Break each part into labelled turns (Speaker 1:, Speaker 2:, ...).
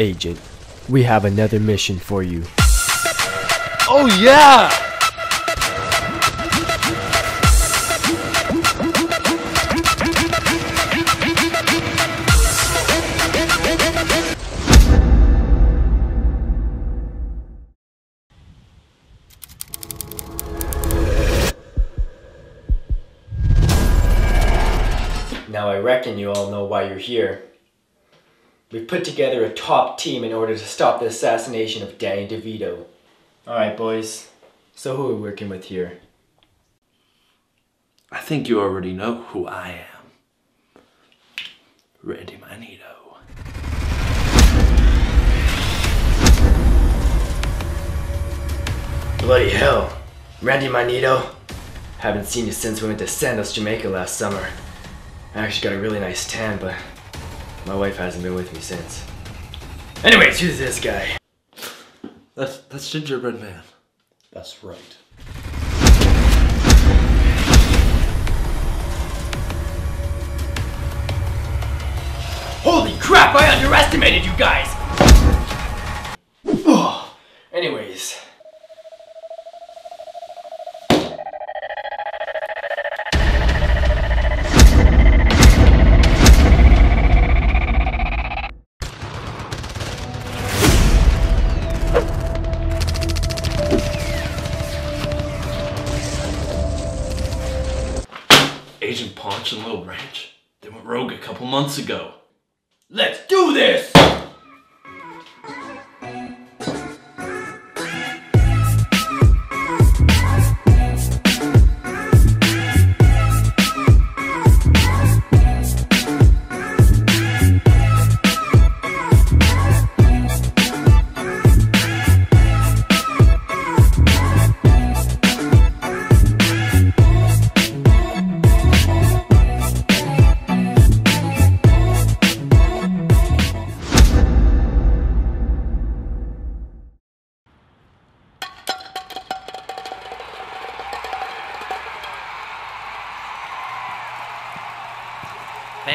Speaker 1: Agent, we have another mission for you.
Speaker 2: Oh yeah!
Speaker 1: Now I reckon you all know why you're here. We've put together a top team in order to stop the assassination of Danny DeVito. Alright boys, so who are we working with here?
Speaker 2: I think you already know who I am. Randy Manito.
Speaker 1: Bloody hell. Randy Manito. Haven't seen you since we went to Sandals, Jamaica last summer. I actually got a really nice tan, but my wife hasn't been with me since. Anyways, who's this guy?
Speaker 2: That's that's Gingerbread Man.
Speaker 3: That's right.
Speaker 1: Holy crap, I underestimated you guys!
Speaker 2: And Little Ranch. They went rogue a couple months ago.
Speaker 1: Let's do this!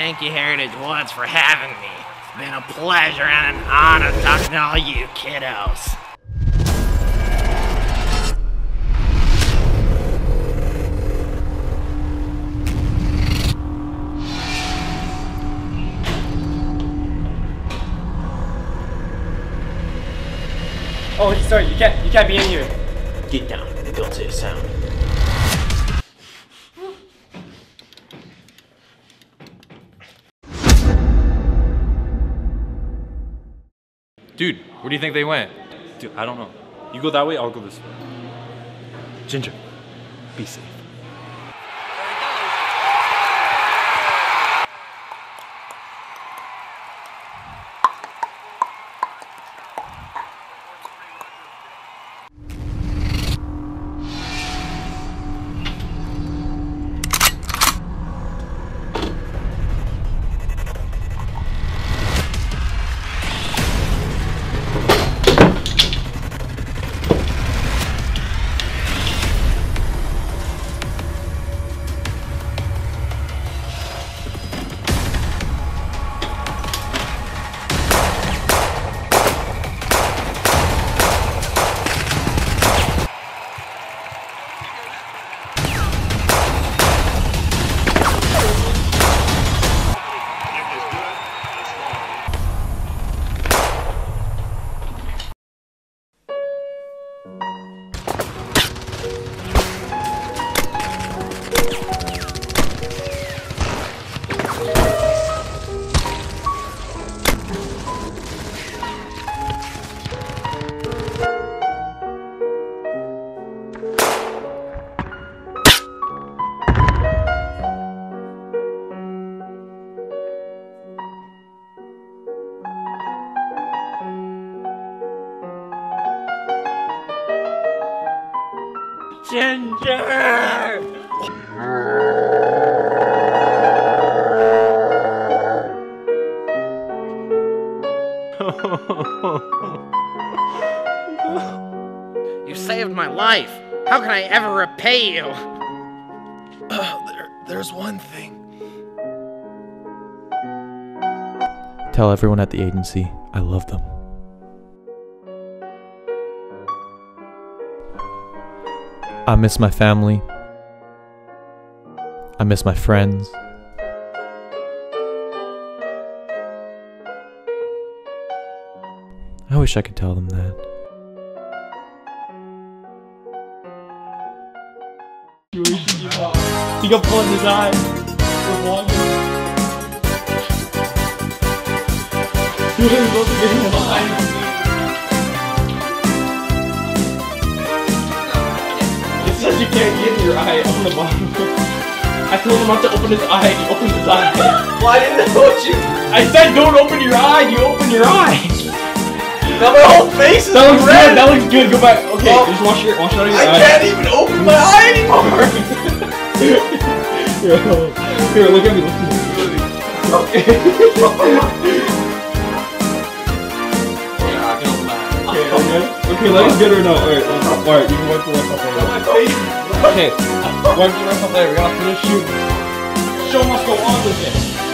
Speaker 4: Thank you, Heritage Woods, for having me. It's been a pleasure and an honor talking to all you kiddos.
Speaker 1: Oh, sorry, you can't, you can't be in here.
Speaker 4: Get down. Don't say a sound.
Speaker 5: Dude, where do you think they went? Dude, I don't know. You go that way, I'll go this way. Ginger, be safe.
Speaker 4: Ginger! you saved my life. How can I ever repay you?
Speaker 2: Uh, there, there's one thing.
Speaker 6: Tell everyone at the agency I love them.
Speaker 3: I miss my family. I miss my friends. I wish I could tell them that.
Speaker 5: He got in his eye. Walking. you can't get your eye on the bottom. I told him not to open his eye, he opened his eye.
Speaker 1: Well, I didn't know what you.
Speaker 5: I said don't open your eye, you open your eye.
Speaker 1: Now my whole face is
Speaker 5: That looks
Speaker 1: red.
Speaker 5: good, that looks good, go back. Okay,
Speaker 1: Oh.
Speaker 5: just wash your, wash out of your
Speaker 1: I
Speaker 5: eye.
Speaker 1: can't even open my eye anymore.
Speaker 5: Here, here, look at me, look at me. Okay, okay. Let us get her now. Alright, alright, you can wipe the rest off later. Okay, wipe the rest off later. We gotta finish shooting. Show must go on with it.